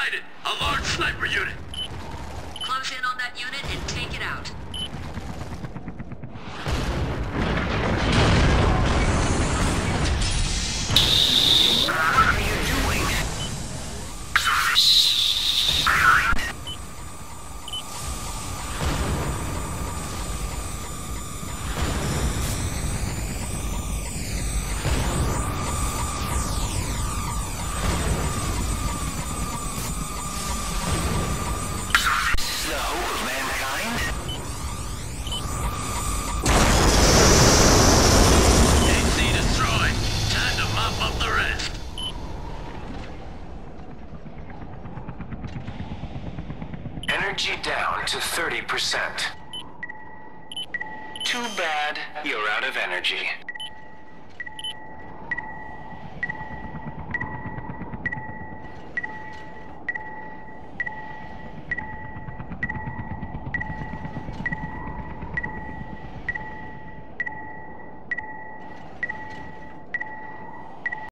sighted. A large sniper unit. Close in on that unit and take it out. What are you doing? Energy down to 30%. Too bad you're out of energy.